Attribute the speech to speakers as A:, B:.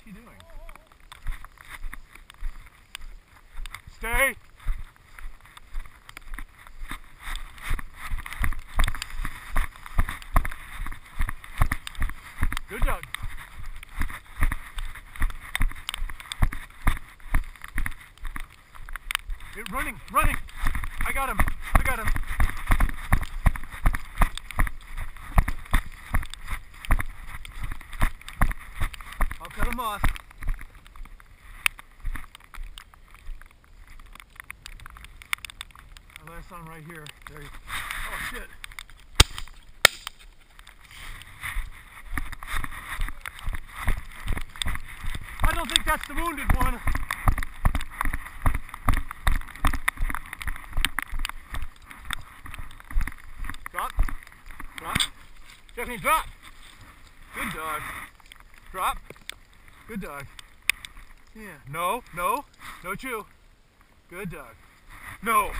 A: is she doing? Stay! Good job. It running, running. I got him. I'll off. I last on right here. There you go. Oh shit. I don't think that's the wounded one. Drop. Drop. Stephanie, drop. Good dog. Drop. Good dog. Yeah. No, no. No chew. Good dog. No.